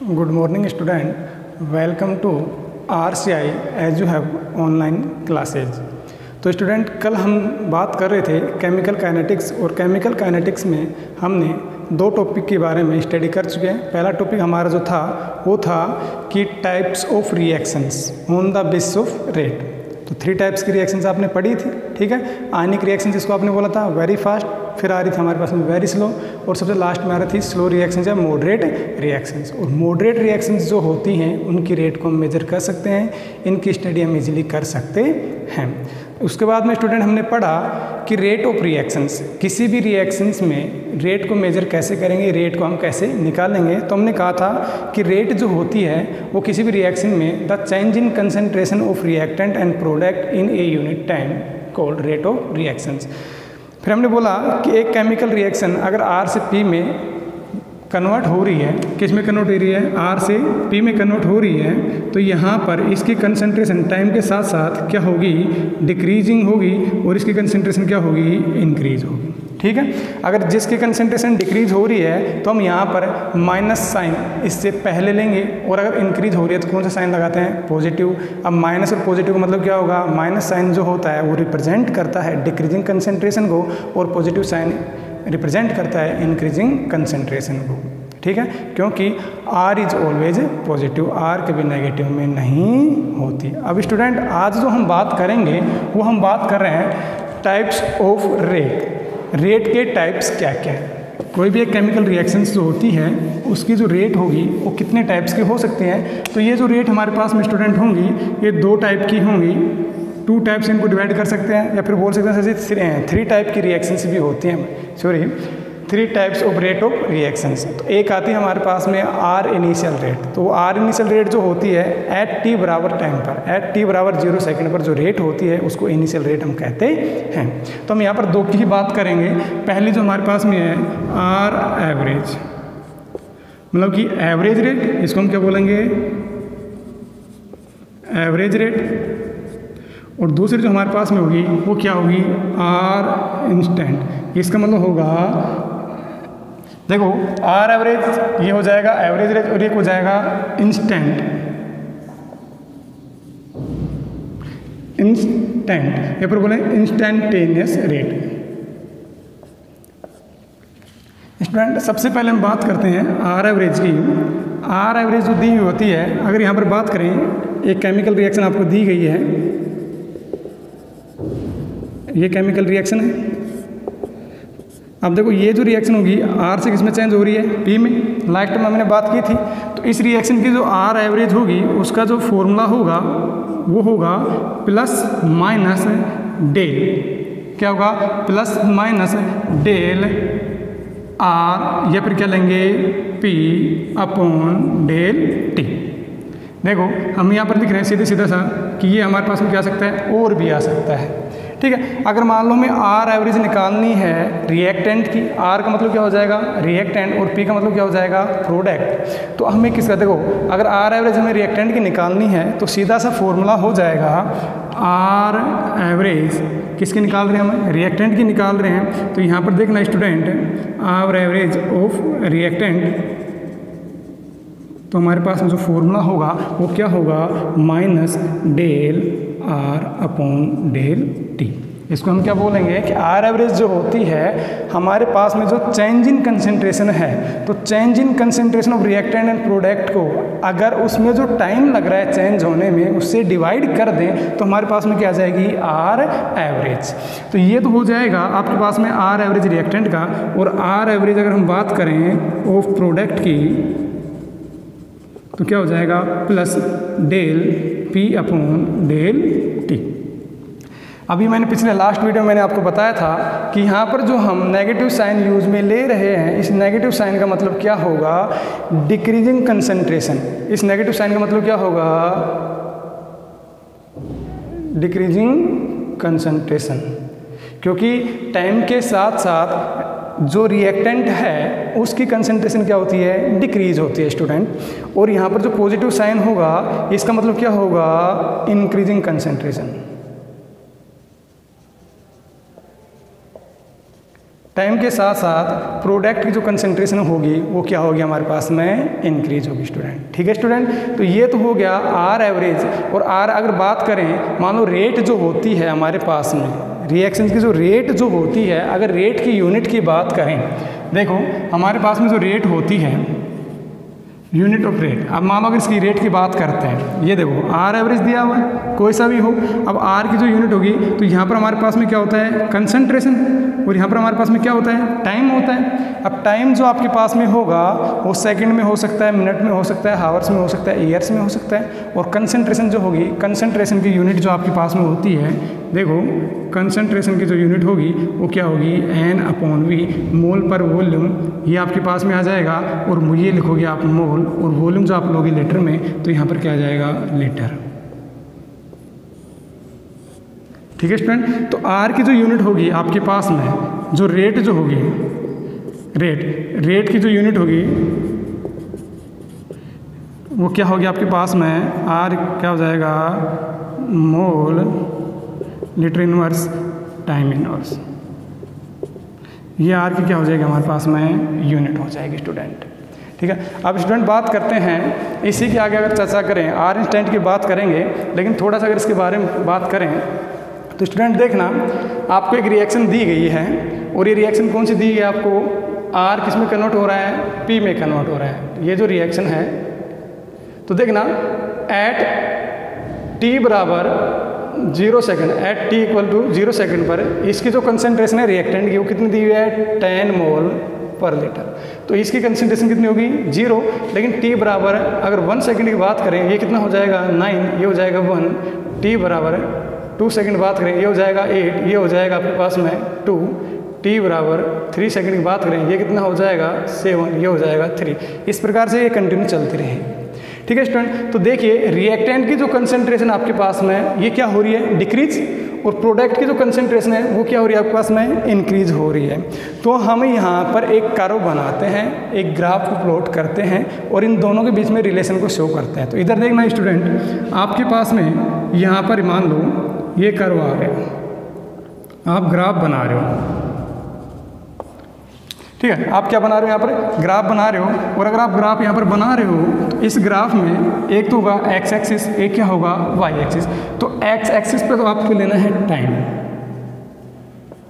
Good morning, student. Welcome to RCI as you have online classes. तो student कल हम बात कर रहे थे केमिकल काइनेटिक्स और केमिकल काइनेटिक्स में हमने दो टॉपिक के बारे में स्टडी कर चुके हैं पहला टॉपिक हमारा जो था, वो था कि types of reactions on the basis of rate तो थ्री टाइप्स की रिएक्शंस आपने पढ़ी थी, ठीक है आयनिक रिएक्शन जिसको आपने बोला था वेरी फास्ट फिर आ रही थी हमारे पास में वेरी स्लो और सबसे लास्ट में आ रही थी स्लो रिएक्शन या मॉडरेट रिएक्शंस और मॉडरेट रिएक्शंस जो होती हैं, उनकी रेट को हम मेजर कर सकते हैं, इनकी स्टडी हम इजीली कर सकते हैं। उसके बाद में स्टूडेंट हमने पढ़ा कि रेट ऑफ़ रिएक्शंस किसी भी रिएक्शंस में रेट को मेजर कैसे करेंगे रेट को हम कैसे निकालेंगे। तो हमने कहा था कि रेट जो होती है, वो किसी भी रिएक्शन में the change in concentration of reactant and product in a unit time called rate of reactions फिर हमने बोला कि एक केमिकल रिएक्शन अगर आर से पी में कन्वर्ट हो रही है, किसमें कन्वर्ट हो रही है? आर से पी में कन्वर्ट हो रही है तो यहाँ पर इसकी कंसंट्रेशन टाइम के साथ साथ क्या होगी? डिक्रीजिंग होगी और इसकी कंसंट्रेशन क्या होगी? इंक्रीज होगी। ठीक है? अगर जिसकी कंसेंट्रेशन डिक्रीज हो रही है तो हम यहाँ पर माइनस साइन इससे पहले लेंगे, और अगर इंक्रीज हो रही है तो कौन सा साइन लगाते हैं? पॉजिटिव अब माइनस और पॉजिटिव का मतलब क्या होगा? माइनस साइन जो होता है, वो रिप्रेजेंट करता है डिक्रीजिंग कंसंट्रेशन को, और पॉजिटिव साइन रिप्रेजेंट करता है इंक्रीजिंग कंसेंट्रेशन को। ठीक है? क्योंकि R is always positive R कभी नेगेटिव में नहीं होती। अब स्टूडेंट आज जो हम बात करेंगे, वो हम बात कर रहे हैं टाइप्स ऑफ़ रेट रेट के टाइप्स क्या क्या हैं? कोई भी एक केमिकल रिएक्शंस जो होती है, उसकी जो रेट होगी, वो कितने टाइप्स के हो सकते हैं? तो ये जो रेट हमारे पास में स्टूडेंट होंगी, ये दो टाइप की होंगी। टू टाइप्स इनको डिवाइड कर सकते हैं, या फिर बोल सकते हैं थ्री टाइप की रिएक्शंस भी होती हैं। Sorry three types of rate of reactions तो एक आती है हमारे पास में आर इनिशियल रेट तो वो आर इनिशियल रेट जो होती है एट टी बराबर टाइम पर एट टी बराबर ज़ीरो सेकंड पर जो रेट होती है, उसको इनिशियल रेट हम कहते हैं। तो हम यहाँ पर दो की बात करेंगे। पहली जो हमारे पास में है आर एवरेज मतलब कि एवरेज रेट इसको हम क्या बोलेंगे? एवरेज रेट और दूसरी जो हमारे पास में होगी, वो क्या होगी? आर इंस्टेंट इसका मतलब होगा देखो आर एवरेज ये हो जाएगा एवरेज रेट और एक हो जाएगा इंस्टेंट इंस्टेंट या फिर बोले इंस्टेंटेनियस रेट स्टूडेंट सबसे पहले हम बात करते हैं आर एवरेज की। आर एवरेज जो दी हुई होती है, अगर यहाँ पर बात करें, एक केमिकल रिएक्शन आपको दी गई है। ये केमिकल रिएक्शन है। अब देखो ये जो रिएक्शन होगी आर से किसमें चेंज हो रही है? पी में। लास्ट टाइम हमने बात की थी। तो इस रिएक्शन की जो आर एवरेज होगी, उसका जो फॉर्मूला होगा, वो होगा प्लस माइनस डेल क्या होगा? प्लस माइनस डेल आर या फिर क्या लेंगे? पी अपॉन डेल टी देखो, हम यहाँ पर दिख रहे हैं सीधे सीधा सा कि ये हमारे पास में क्या आ सकता है? और भी आ सकता है। ठीक है, अगर मान लो हमें आर एवरेज निकालनी है रिएक्टेंट की आर का मतलब क्या हो जाएगा? रिएक्टेंट और पी का मतलब क्या हो जाएगा? प्रोडक्ट तो हमें किसका, देखो, अगर आर एवरेज हमें रिएक्टेंट की निकालनी है तो सीधा सा फॉर्मूला हो जाएगा आर एवरेज किसकी निकाल रहे हैं हम? रिएक्टेंट की निकाल रहे हैं। तो यहाँ पर देखना student R average of reactant तो हमारे पास जो फॉर्मूला होगा, वो क्या होगा? Minus del R upon del T इसको हम क्या बोलेंगे कि आर एवरेज जो होती है, हमारे पास में जो चेंज इन कंसेंट्रेशन है तो change in concentration of reactant and product को अगर उसमें जो टाइम लग रहा है चेंज होने में, उससे डिवाइड कर दें तो हमारे पास में क्या आ जाएगी? आर एवरेज तो ये तो हो जाएगा आपके पास में आर एवरेज रिएक्टेंट का, और आर एवरेज अगर हम बात करें ऑफ़ प्रोडक्ट की तो क्या हो जाएगा? Plus del P upon del अभी मैंने पिछले लास्ट वीडियो में मैंने आपको बताया था कि यहाँ पर जो हम नेगेटिव साइन यूज़ में ले रहे हैं, इस नेगेटिव साइन का मतलब क्या होगा? डिक्रीजिंग कंसंट्रेशन इस नेगेटिव साइन का मतलब क्या होगा? डिक्रीजिंग कंसंट्रेशन क्योंकि टाइम के साथ साथ जो रिएक्टेंट है, उसकी कंसंट्रेशन क्या होती है? डिक्रीज होती है स्टूडेंट और यहाँ पर जो पॉजिटिव साइन होगा, इसका मतलब क्या होगा? इंक्रीजिंग कंसंट्रेशन टाइम के साथ साथ प्रोडक्ट की जो कंसंट्रेशन होगी, वो क्या होगी हमारे पास में? इंक्रीज होगी स्टूडेंट ठीक है स्टूडेंट तो ये तो हो गया आर एवरेज और आर अगर बात करें, मान लो रेट जो होती है हमारे पास में रिएक्शन की जो रेट जो होती है, अगर रेट की यूनिट की बात करें, देखो, हमारे पास में जो रेट होती है यूनिट ऑफ़ रेट अब मान लो अगर इसकी रेट की बात करते हैं। ये देखो आर एवरेज दिया हुआ है, कोई सा भी हो। अब आर की जो यूनिट होगी तो यहाँ पर हमारे पास में क्या होता है? कंसनट्रेशन और यहाँ पर हमारे पास में क्या होता है? टाइम होता है। अब टाइम जो आपके पास में होगा, वो सेकंड में हो सकता है मिनट में हो सकता है हावर्स में हो सकता है ईयर्स में हो सकता है, और कंसंट्रेशन जो होगी कंसंट्रेशन की यूनिट जो आपके पास में होती है, देखो कंसंट्रेशन की जो यूनिट होगी, वो क्या होगी? एन अपॉन वी मोल पर वॉल्यूम ये आपके पास में आ जाएगा, और ये लिखोगे आप मोल और वॉल्यूम जो आप लोगे लीटर में तो यहाँ पर क्या आ जाएगा? लीटर ठीक है स्टूडेंट तो आर की जो यूनिट होगी आपके पास में, जो रेट जो होगी रेट रेट की जो यूनिट होगी, वो क्या होगी आपके पास में? आर क्या हो जाएगा? Mole litre inverse time inverse ये आर की क्या हो जाएगी हमारे पास में? यूनिट हो जाएगी स्टूडेंट ठीक है? अब स्टूडेंट बात करते हैं। इसी के आगे अगर चर्चा करें आर इंस्टेंट की बात करेंगे, लेकिन थोड़ा सा अगर इसके बारे में बात करें तो स्टूडेंट देखना, आपको एक रिएक्शन दी गई है। और ये रिएक्शन कौन सी दी है आपको? आर किसमें कन्वर्ट हो रहा है? पी में कन्वर्ट हो रहा है। ये जो रिएक्शन है तो देखना एट टी बराबर zero second at T equal to zero second पर इसकी जो कंसनट्रेशन है रिएक्टेंट की, वो कितनी दी हुई है? टेन मोल पर लीटर तो इसकी कंसनट्रेशन कितनी होगी? ज़ीरो लेकिन टी बराबर, अगर वन सेकंड की बात करें, ये कितना हो जाएगा? नाइन ये हो जाएगा वन टी बराबर टू सेकंड बात करें, ये हो जाएगा एट ये हो जाएगा आपके पास में टू टी बराबर थ्री सेकंड की बात करें, ये कितना हो जाएगा? सेवन ये हो जाएगा थ्री इस प्रकार से ये कंटिन्यू चलती रहेगी ठीक है स्टूडेंट तो देखिए रिएक्टेंट की जो कंसेंट्रेशन आपके पास में, ये क्या हो रही है? डिक्रीज और प्रोडक्ट की जो कंसेंट्रेशन है, वो क्या हो रही है आपके पास में? इंक्रीज हो रही है। तो हम यहाँ पर एक कारो बनाते हैं, एक ग्राफ को प्लॉट करते हैं और इन दोनों के बीच में रिलेशन को शो करते हैं। तो इधर देखना स्टूडेंट आपके पास में यहाँ पर मान लो, ये कर्व आ गया। आप ग्राफ बना रहे हो। ठीक है, आप क्या बना रहे हो यहाँ पर? ग्राफ बना रहे हो, और अगर आप ग्राफ यहाँ पर बना रहे हो तो इस ग्राफ में एक तो होगा एक्स एक्सिस एक क्या होगा वाई एक्सिस तो एक्स एक्सिस पे तो आपको लेना है टाइम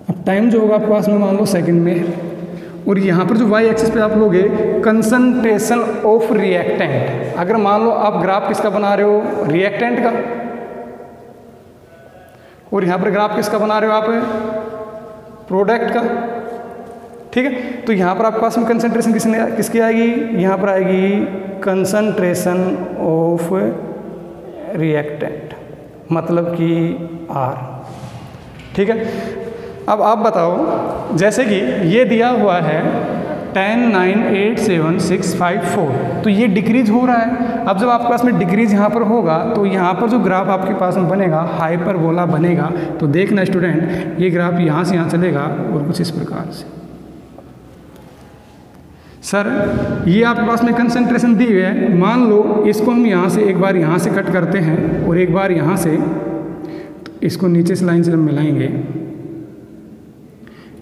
अब टाइम जो होगा आपके पास में मान लो सेकंड में, और यहाँ पर जो वाई एक्सिस पे आप लोगे कंसनट्रेशन ऑफ़ रिएक्टेंट अगर मान लो आप ग्राफ किसका बना रहे हो? रिएक्टेंट का. और यहाँ पर ग्राफ किसका बना रहे हो आप? प्रोडक्ट का. ठीक है? तो यहाँ पर आपके पास में कंसनट्रेशन किसने किसकी आएगी? यहाँ पर आएगी कंसंट्रेशन ऑफ़ रिएक्टेंट मतलब कि आर ठीक है? अब आप बताओ, जैसे कि ये दिया हुआ है ten nine eight seven six five four तो ये डिक्रीज हो रहा है। अब जब आपके पास में डिक्रीज यहाँ पर होगा तो यहाँ पर जो ग्राफ आपके पास में बनेगा हाइपर बोला बनेगा तो देखना स्टूडेंट ये ग्राफ यहाँ से यहाँ चलेगा और कुछ इस प्रकार से। सर, ये आपके पास में कंसंट्रेशन दी हुई है। मान लो इसको हम यहाँ से एक बार यहाँ से कट करते हैं और एक बार यहाँ से तो इसको नीचे से लाइन से हम मिलाएँगे।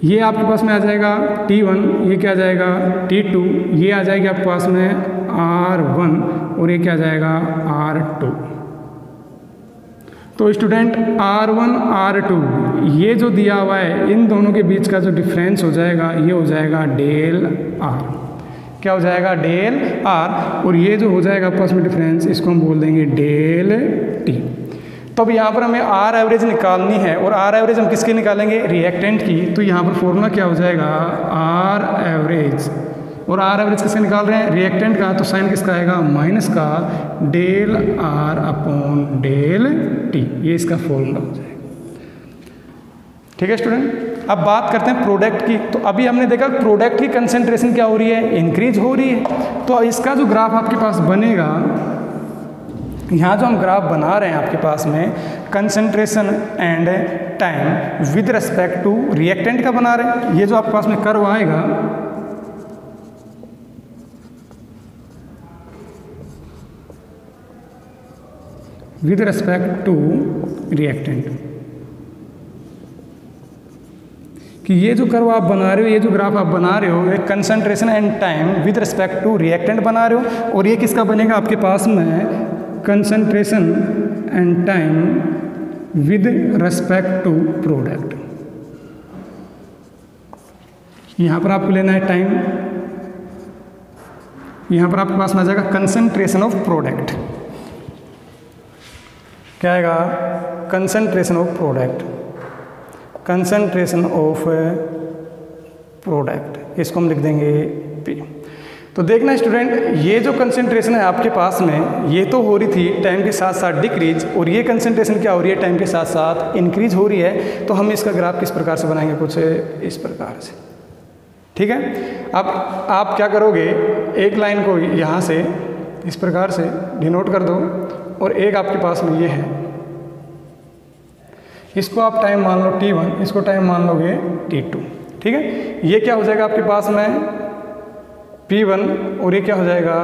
ये आपके पास में आ जाएगा T1 ये क्या आ जाएगा T2 ये आ जाएगी आपके पास में R1 और ये क्या आ जाएगा R2 तो स्टूडेंट R1 R2 ये जो दिया हुआ है, इन दोनों के बीच का जो डिफरेंस हो जाएगा, ये हो जाएगा डेल R क्या हो जाएगा? Del R. और ये जो हो जाएगा आपके पास में डिफरेंस इसको हम बोल देंगे डेल T तो अब यहाँ पर हमें आर एवरेज निकालनी है, और आर एवरेज हम किसकी निकालेंगे? रिएक्टेंट की। तो यहाँ पर फॉर्मूला क्या हो जाएगा? आर एवरेज और आर एवरेज किसका निकाल रहे हैं? रिएक्टेंट का। तो साइन किसका आएगा? माइनस का। Del R upon del T ये इसका फॉर्मूला हो जाएगा। ठीक है स्टूडेंट अब बात करते हैं प्रोडक्ट की। तो अभी हमने देखा प्रोडक्ट की कंसेंट्रेशन क्या हो रही है? इंक्रीज हो रही है। तो इसका जो ग्राफ आपके पास बनेगा, यहाँ जो हम ग्राफ बना रहे हैं आपके पास में concentration and time with respect to reactant का बना रहे हैं। ये जो आपके पास में कर्व आएगा विद रेस्पेक्ट टू रिएक्टेंट कि ये जो कर्व आप बना रहे हो, ये जो ग्राफ आप बना रहे हो, ये concentration and time with respect to reactant बना रहे हो और ये किसका बनेगा? आपके पास में concentration and time with respect to product यहाँ पर आपको लेना है टाइम यहाँ पर आपके पास में आ जाएगा कंसंट्रेशन ऑफ़ प्रोडक्ट क्या आएगा? Concentration of product concentration of product इसको हम लिख देंगे पी तो देखना स्टूडेंट ये जो कंसनट्रेशन है आपके पास में, ये तो हो रही थी टाइम के साथ साथ डिक्रीज और ये कंसनट्रेशन क्या हो रही है टाइम के साथ साथ इंक्रीज हो रही है तो हम इसका ग्राफ किस प्रकार से बनाएँगे? कुछ इस प्रकार से। ठीक है? अब आप क्या करोगे? एक लाइन को यहाँ से, इस प्रकार से डिनोट कर दो, और एक आपके पास में ये है। इसको आप टाइम मान लो टी वन इसको टाइम मान लोगे टी टू ठीक है? ये क्या हो जाएगा आपके पास में? पी वन और ये क्या हो जाएगा?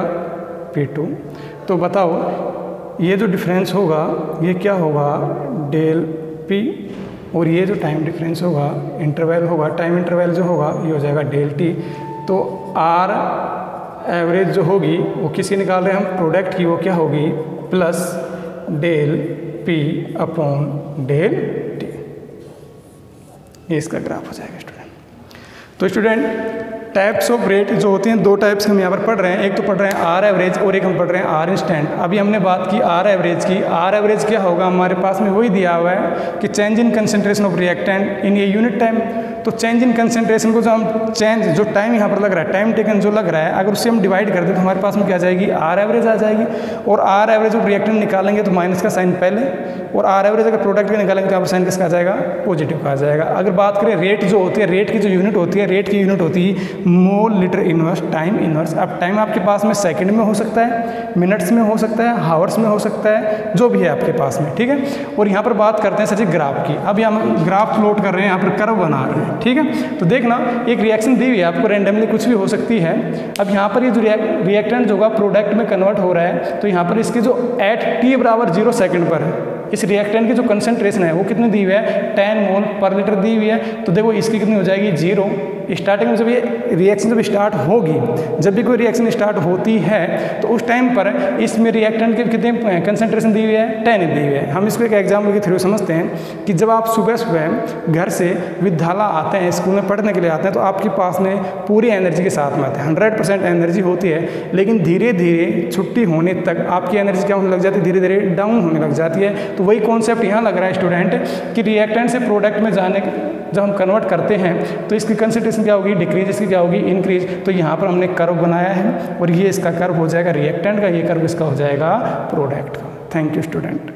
पी टू तो बताओ, ये जो डिफरेंस होगा, ये क्या होगा? डेल पी और ये जो टाइम डिफरेंस होगा इंटरवल होगा टाइम इंटरवल जो होगा, ये हो जाएगा डेल टी तो आर एवरेज जो होगी, वो किसी निकाल रहे हैं हम? प्रोडक्ट की, वो क्या होगी? Plus del P upon del ये इसका ग्राफ हो जाएगा स्टूडेंट तो स्टूडेंट टाइप्स ऑफ़ रेट जो होते हैं, दो टाइप्स हम यहाँ पर पढ़ रहे हैं. एक तो पढ़ रहे हैं आर एवरेज और एक हम पढ़ रहे हैं आर इंस्टेंट अभी हमने बात की आर एवरेज की. आर एवरेज क्या होगा? हमारे पास में वही दिया हुआ है कि change in concentration of reactant in a unit time तो चेंज इन कंसेंट्रेशन को जो हम चेंज जो टाइम यहाँ पर लग रहा है टाइम टेकन जो लग रहा है, अगर उससे हम डिवाइड कर दें तो हमारे पास में क्या जाएगी? आर एवरेज आ जाएगी। और आर एवरेज ऑफ़ रिएक्टेंट निकालेंगे तो माइनस का साइन पहले, और आर एवरेज अगर प्रोडक्ट का निकालेंगे तो यहाँ पर साइन किसका आ जाएगा? पॉजिटिव का आ जाएगा। अगर बात करें रेट जो होती है रेट की जो यूनिट होती है रेट की यूनिट होती है mole litre inverse time inverse अब टाइम आपके पास में सेकंड में हो सकता है मिनट्स में हो सकता है हावर्स में हो सकता है, जो भी है आपके पास में, ठीक है? और यहाँ पर बात करते हैं सचिव ग्राफ की। अब हम ग्राफ प्लॉट कर रहे हैं, यहाँ पर कर्व बना रहे हैं। ठीक है? तो देखना, एक रिएक्शन दी हुई है आपको रेंडमली कुछ भी हो सकती है। अब यहाँ पर ये जो रिएक्टेंट जो होगा प्रोडक्ट में कन्वर्ट हो रहा है तो यहाँ पर इसके जो एट टी बराबर ज़ीरो सेकेंड पर है। इस रिएक्टेंट की जो कंसेंट्रेशन है, वो कितनी दी हुई है? टेन मोल पर लीटर दी हुई है। तो देखो, इसकी कितनी हो जाएगी? ज़ीरो स्टार्टिंग में जब ये रिएक्शन जब स्टार्ट होगी, जब भी कोई रिएक्शन स्टार्ट होती है तो उस टाइम पर इसमें रिएक्टेंट की कितनी कंसेंट्रेशन दी हुई है? टेन दी हुई है। हम इसको एक एग्ज़ाम्पल के थ्रू समझते हैं कि जब आप सुबह सुबह घर से विद्यालय आते हैं, स्कूल में पढ़ने के लिए आते हैं तो आपके पास में पूरी एनर्जी के साथ में आते हैं। हंड्रेड परसेंट एनर्जी होती है, लेकिन धीरे धीरे छुट्टी होने तक आपकी एनर्जी क्या होने लग जाती है? धीरे धीरे डाउन होने लग जाती है। तो वही कॉन्सेप्ट यहाँ लग रहा है स्टूडेंट कि रिएक्टेंट से प्रोडक्ट में जाने जब हम कन्वर्ट करते हैं तो इसकी कंसेंट्रेशन क्या होगी? डिक्रीज इसकी क्या होगी? इंक्रीज तो यहाँ पर हमने कर्व बनाया है और ये इसका कर्व हो जाएगा रिएक्टेंट का, ये कर्व इसका हो जाएगा प्रोडक्ट का। Thank you student